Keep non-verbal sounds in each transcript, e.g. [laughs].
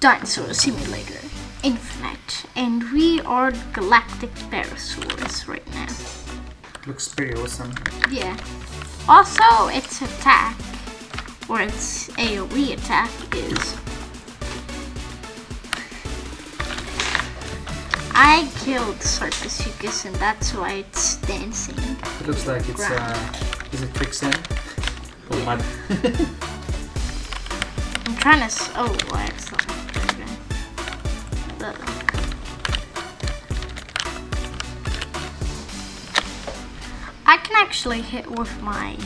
Dinosaur Simulator Infinite, and we are Galactic Barosaurus right now. Looks pretty awesome. Yeah. Also, its attack, or its AoE attack, is. I killed Sarcosuchus, and that's why it's dancing. It looks like it's uh, is it quicksand or Yeah. mud? [laughs] I'm trying to. Oh, I accidentally. did it. Uh-oh. I can actually hit with my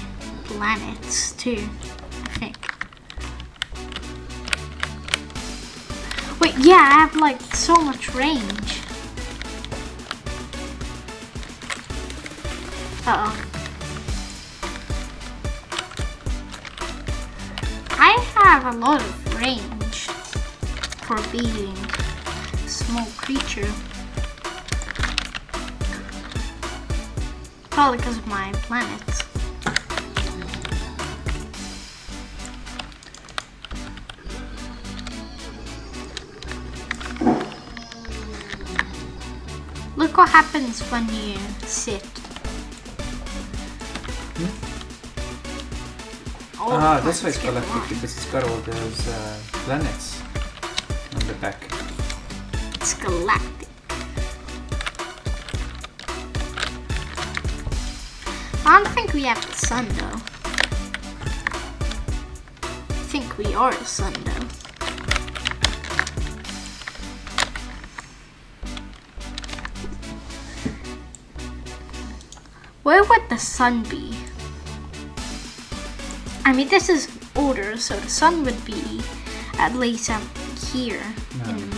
planets too, I think. Wait, yeah, I have like so much range. Uh oh. I have a lot of range for being small creature. Probably because of my planets. Look what happens when you sit. All the ah, that's why planets it's get because it's got all those uh, planets on the back. Galactic. I don't think we have the sun though. I think we are the sun though. Where would the sun be? I mean, this is older, so the sun would be at least um, here middle.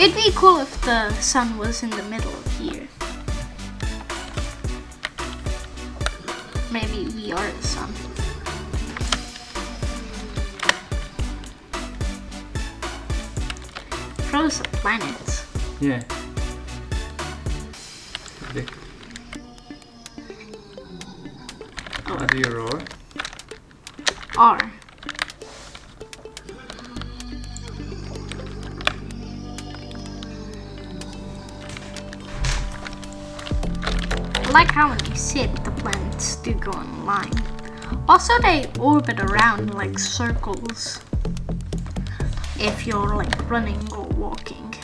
It'd be cool if the sun was in the middle of here. Maybe we are the sun. Frozen planets. Yeah. Big. How do you roar? are. Like how when you sit, the planets do go in line. Also, they orbit around like circles if you're like running or walking.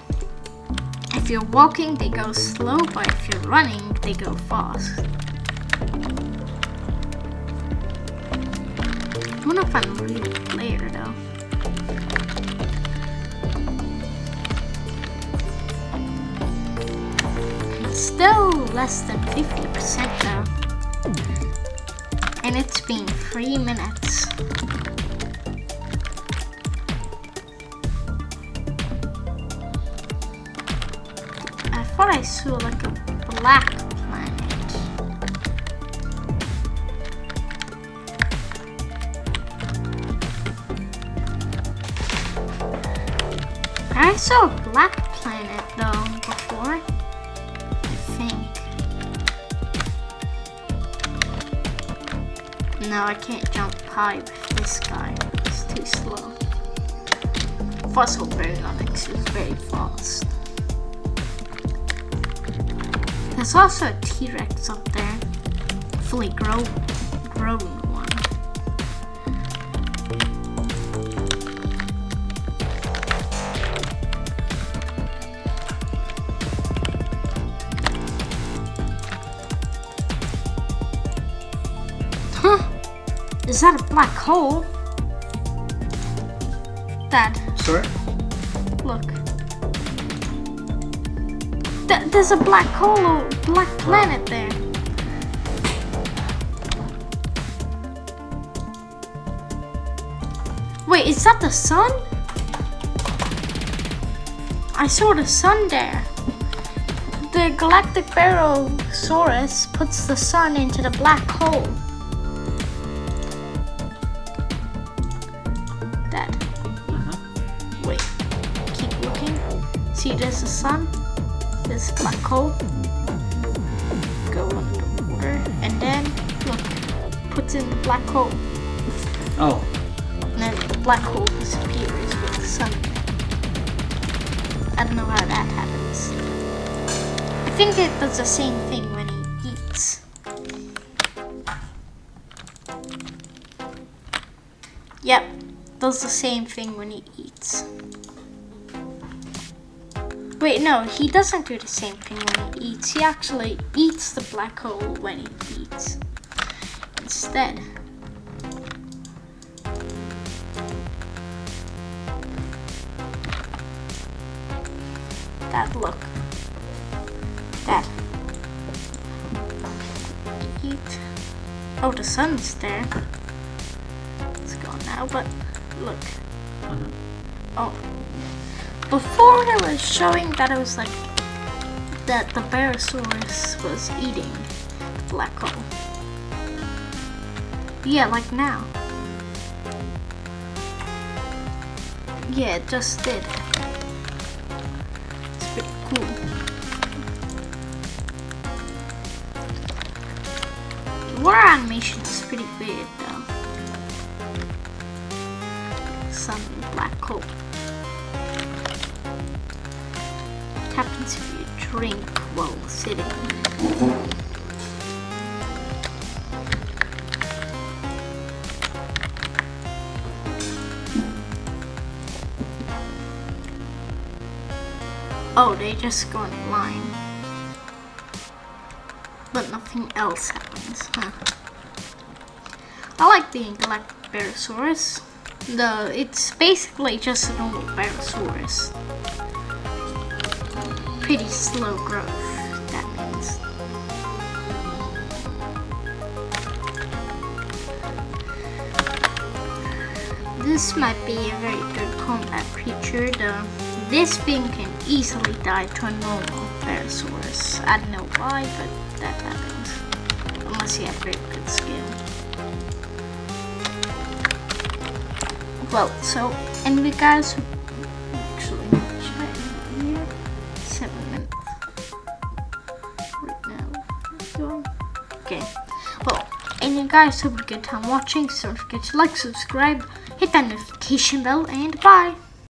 If you're walking, they go slow, but if you're running, they go fast. I wonder if I'm a player though. Still less than 50% though. And it's been three minutes. I thought I saw like a black planet. I saw a black planet though before. No, I can't jump high with this guy. It's too slow. Fossil Baryonyx is very fast. There's also a T-Rex up there. Fully grown, grown Is that a black hole? Dad, Sorry? look. Th- there's a black hole or black planet there. Wait, is that the sun? I saw the sun there. The Galactic Barosaurus puts the sun into the black hole. Uh-huh. Wait, keep looking. See, there's the sun, there's a black hole. Go underwater, and then, look, puts in the black hole. Oh. And then the black hole disappears with the sun. I don't know how that happens. I think it does the same thing when he eats. Yep, does the same thing when he eats. Wait, no, he doesn't do the same thing when he eats. He actually eats the black hole when he eats instead. Dad, look. Dad. Eat. Oh, the sun's there. It's gone now, but look. Oh. Before it was showing that it was like that the Barosaurus was eating black hole. Yeah, like now. Yeah, it just did. It's pretty cool. The water animation is pretty weird though. Some black hole. What happens if you drink while sitting? Oh, they just go in line. But nothing else happens, huh? I like the Galactosaurus. The it's basically just a normal Barosaurus. Pretty slow growth, that means. This might be a very good combat creature. The this thing can easily die to a normal Barosaurus. I don't know why, but that happens. Unless you have very good skill. Well, so anyway guys, actually, should I end here? Seven minutes. Right now. Okay. Well, anyway guys, hope you a good time watching. So don't forget to like, subscribe, hit that notification bell, and bye!